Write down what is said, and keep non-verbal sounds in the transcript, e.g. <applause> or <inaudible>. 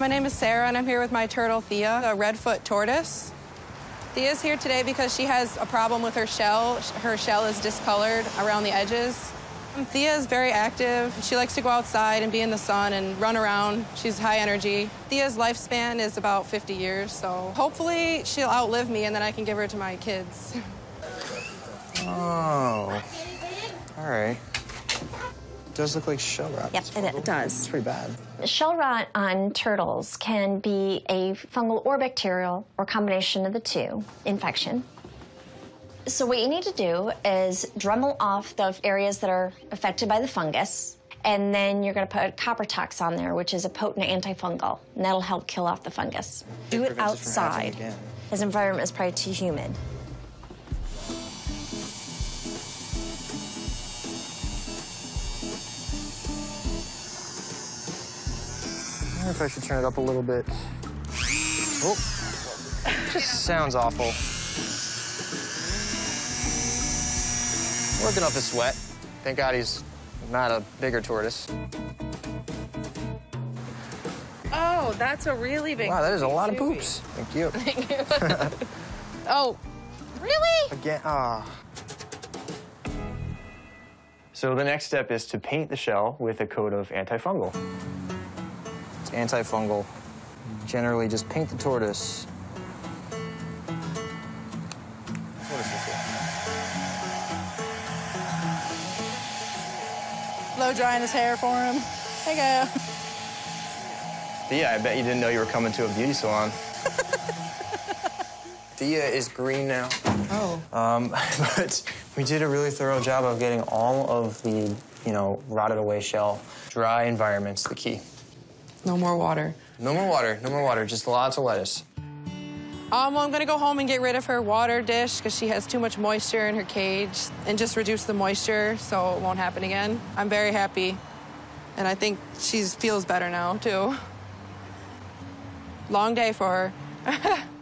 My name is Sarah, and I'm here with my turtle, Thea, a redfoot tortoise. Thea's here today because she has a problem with her shell. Her shell is discolored around the edges. Thea is very active. She likes to go outside and be in the sun and run around. She's high energy. Thea's lifespan is about 50 years, so hopefully she'll outlive me and then I can give her to my kids. Oh. All right. Does look like shell rot. Yep, it, it does. It's pretty bad. Shell rot on turtles can be a fungal or bacterial or combination of the two infection. So what you need to do is Dremel off the areas that are affected by the fungus, and then you're going to put Kopertox on there, which is a potent antifungal, and that'll help kill off the fungus. Do it prevents it outside. His environment is probably too humid. Wonder if I should turn it up a little bit. Oh, just sounds awful. Working off his sweat. Thank God he's not a bigger tortoise. Oh, that's a really big Wow, that is a lot of poops. Thank you. Thank you. <laughs> oh, really? Again, ah. So the next step is to paint the shell with a coat of antifungal. It's antifungal. Generally, just paint the tortoise. What is this here? Blow drying his hair for him. There you go. Thea, I bet you didn't know you were coming to a beauty salon. <laughs> Thea is green now. Oh. Um, <laughs> but we did a really thorough job of getting all of the, you know, rotted away shell. Dry environment's the key. No more water. No more water, no more water, just lots of lettuce. Um, well, I'm gonna go home and get rid of her water dish because she has too much moisture in her cage and just reduce the moisture so it won't happen again. I'm very happy. And I think she feels better now, too. Long day for her. <laughs>